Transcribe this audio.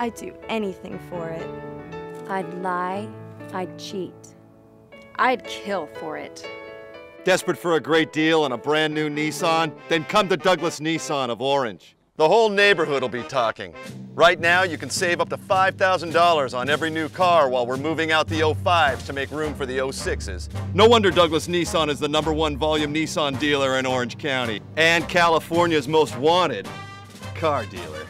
I'd do anything for it. I'd lie. I'd cheat. I'd kill for it. Desperate for a great deal and a brand new Nissan? Then come to Douglas Nissan of Orange. The whole neighborhood will be talking. Right now, you can save up to $5,000 on every new car while we're moving out the 05s to make room for the 06s. No wonder Douglas Nissan is the number one volume Nissan dealer in Orange County and California's most wanted car dealer.